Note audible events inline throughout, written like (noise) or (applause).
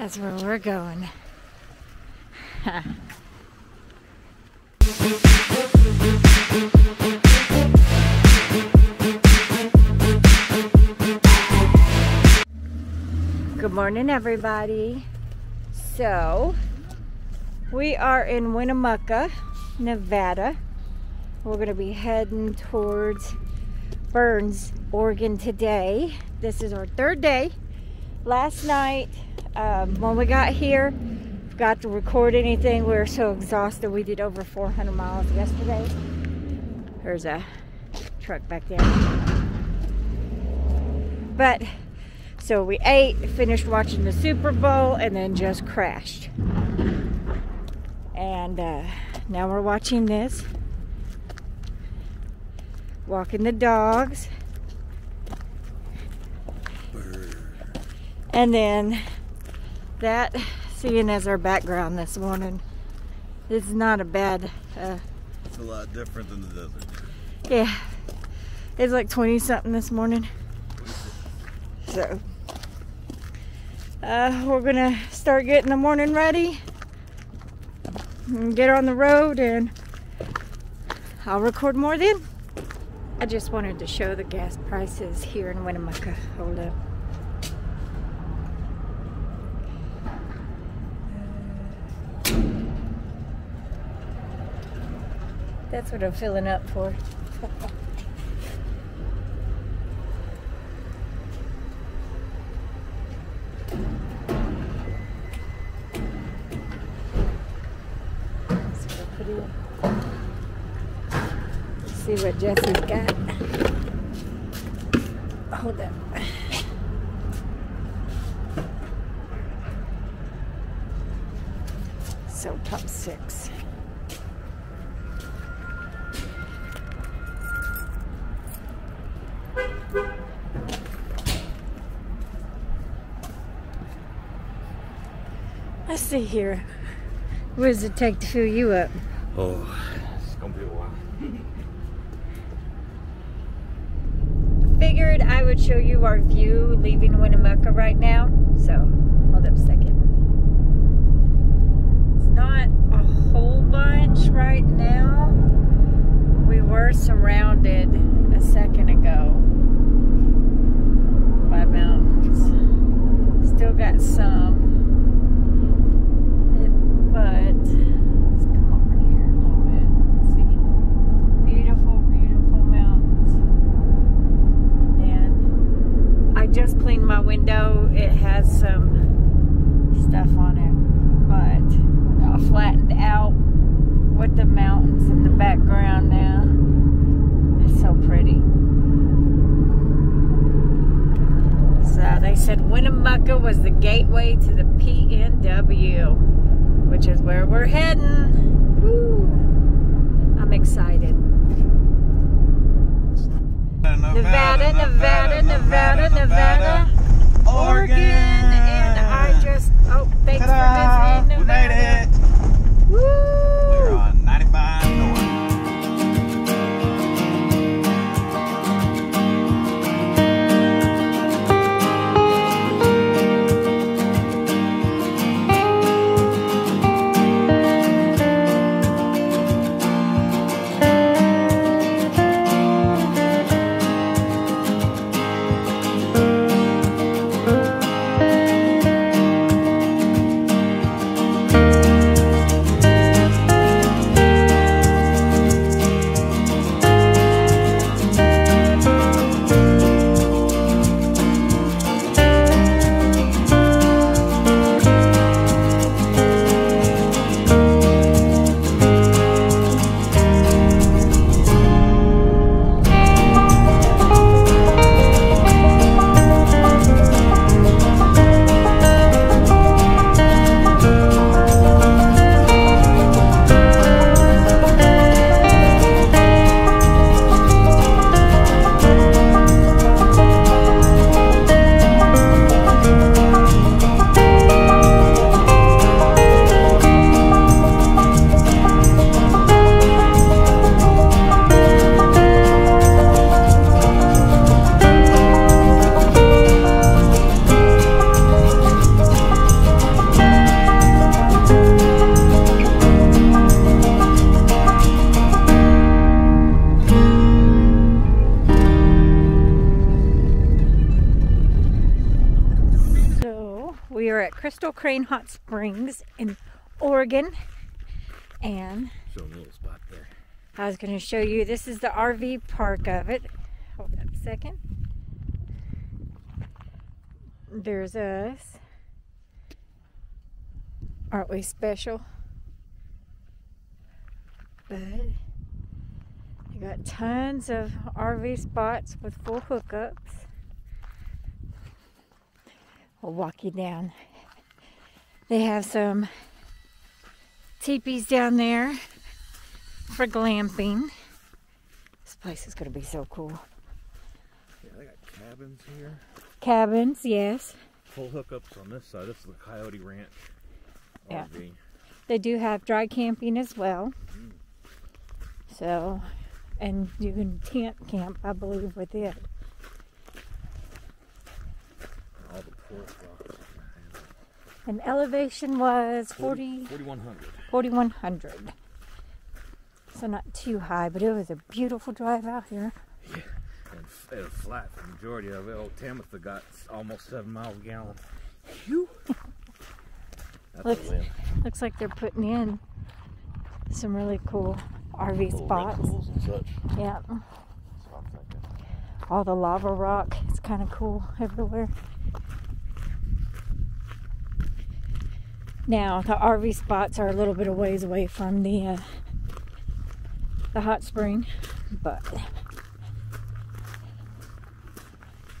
That's where we're going. (laughs) Good morning, everybody. So, we are in Winnemucca, Nevada. We're going to be heading towards Burns, Oregon today. This is our third day. Last night, um, when we got here, got to record anything. We were so exhausted. We did over 400 miles yesterday. There's a truck back there. But so we ate, finished watching the Super Bowl, and then just crashed. And uh, now we're watching this. Walking the dogs. And then that seeing as our background this morning is not a bad. Uh, It's a lot different than the desert. yeah, it's like 20 something this morning. So uh, we're gonna start getting the morning ready and get on the road, and I'll record more then. I just wanted to show the gas prices here in Winnemucca. Hold up. That's what I'm filling up for. In. See what Jesse's got. Hold up. Let's see here. What does it take to fill you up? Oh, it's gonna be a while. Figured I would show you our view leaving Winnemucca right now. So, hold up a second. It's not a whole bunch right now. We were surrounded a second ago by mountains. Still got some. But let's come over here a little bit. See? Beautiful, beautiful mountains. And then I just cleaned my window. It has some stuff on it, but I flattened out with the mountains in the background now. It's so pretty. So they said Winnemucca was the gateway to the PNW, which is where we're heading. Woo. I'm excited. Nevada, Nevada, Nevada, Nevada, Oregon, and Crane Hot Springs in Oregon. And Show a little spot there. I was going to show you, this is the RV park of it. Hold up a second. There's us. Aren't we special? But you got tons of RV spots with full hookups. We'll walk you down. They have some teepees down there for glamping. This place is going to be so cool. Yeah, they got cabins here. Cabins, yes. Full hookups on this side. This is the Coyote Ranch. Yeah. RV. They do have dry camping as well. Mm-hmm. So, and you can tent camp, I believe, with it. All the rocks. And elevation was 40, 4100. 4100. So not too high, but it was a beautiful drive out here. And f- and flat for the majority of it. Old Tamitha got almost seven miles a gallon. Phew. Looks- Looks like they're putting in some really cool RV spots. rentals and such. Yeah. That's what I'm thinking. all the lava rock. It's kind of cool everywhere. Now the RV spots are a little bit of ways away from the uh, the hot spring, but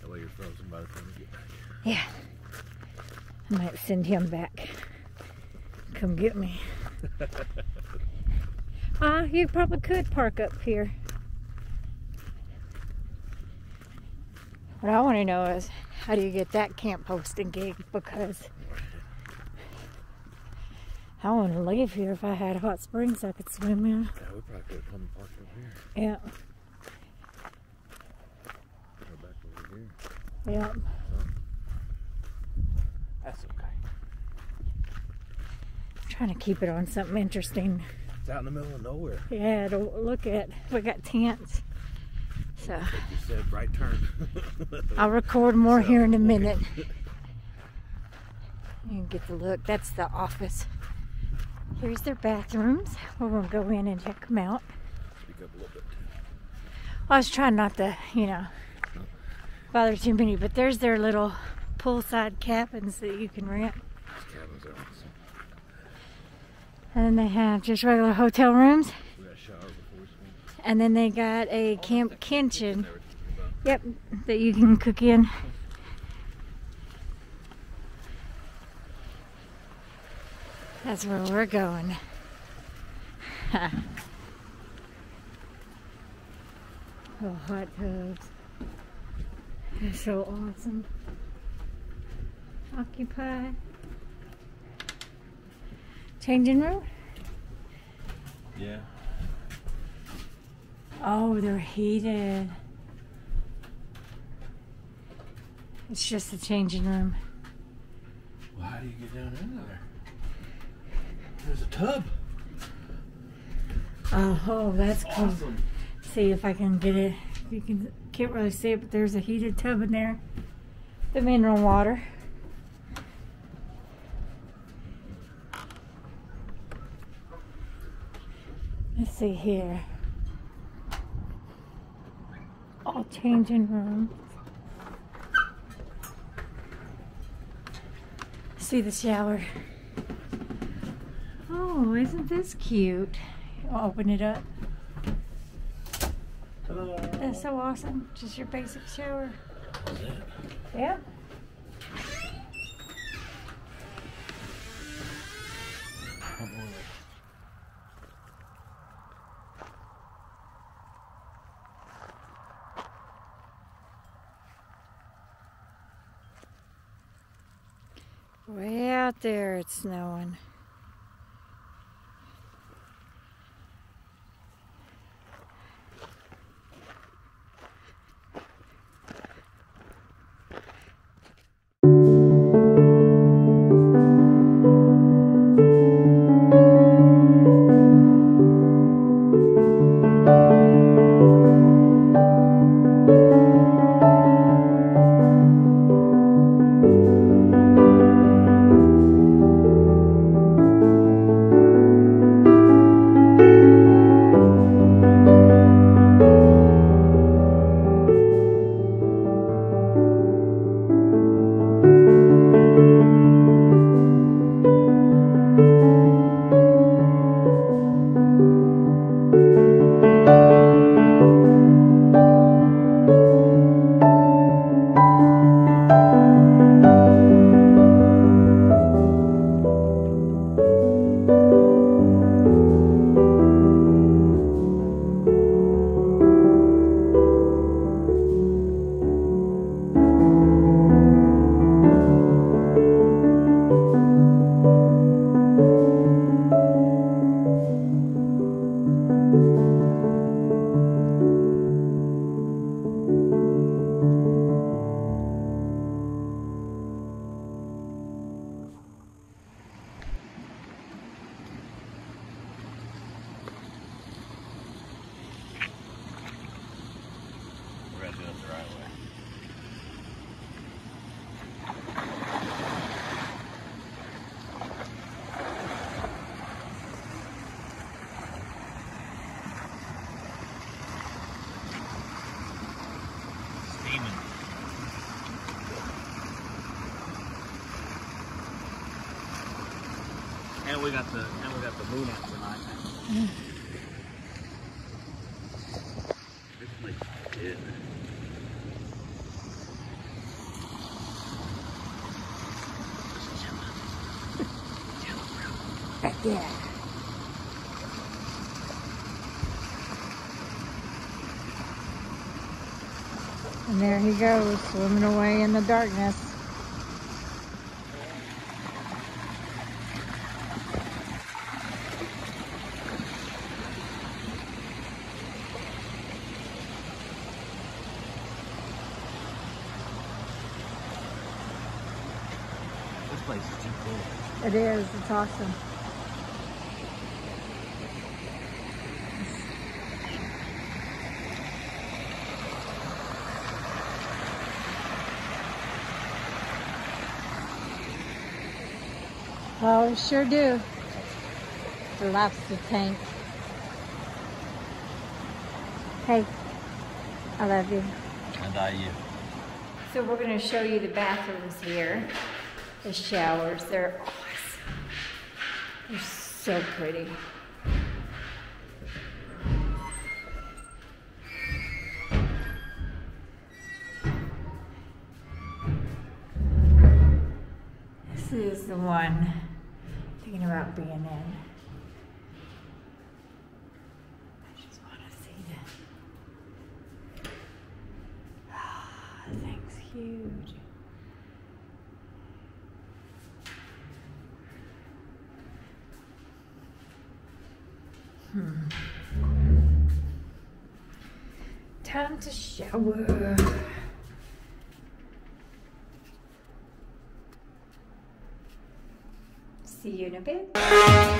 That way you're frozen by the time you get back. yeah, I might send him back. Come get me. (laughs) Ah, you probably could park up here. What I want to know is how do you get that camp hosting gig? Because I want to leave here if I had hot springs I could swim in. Yeah, we probably could have come and parked over here. Yeah, Go back over here. yeah. That's okay. trying to keep it on something interesting. It's out in the middle of nowhere. Yeah, to look at. We got tents. So You said right turn. (laughs) I'll record more So, here in a okay. minute. You can get the look. That's the office. Here's their bathrooms. We're gonna go in and check them out. Speak up a little bit. I was trying not to, you know, bother too many, but there's their little poolside cabins that you can rent. These cabins are awesome. And then they have just regular hotel rooms. We got a shower before we swim. And then they got a camp kitchen. They were talking about. Yep, that you can cook in. That's where we're going. (laughs) oh, hot tubs. They're so awesome. Occupy. Changing room? Yeah. Oh, they're heated. It's just a changing room. Well, how do you get down in there? There's a tub. Oh, oh, that's cool. Awesome. See if I can get it. You can can't really see it, but there's a heated tub in there. The mineral water. Let's see here. All changing rooms. See the shower. Oh, isn't this cute? I'll open it up. Ta-da. That's so awesome. Just your basic shower. That's it. Yeah. Way out there it's snowing. And we got the and we got the moon out tonight. this place is good. Yeah. And there he goes, swimming away in the darkness. Place is too cool. It is, it's awesome. Oh, sure do. The lobster tank. Hey, I love you. And I you. So we're going to show you the bathrooms here. The showers, they're awesome. They're so pretty. This is the one thinking about being in. I just want to see that. Ah, the thing's huge. Time to shower. See you in a bit.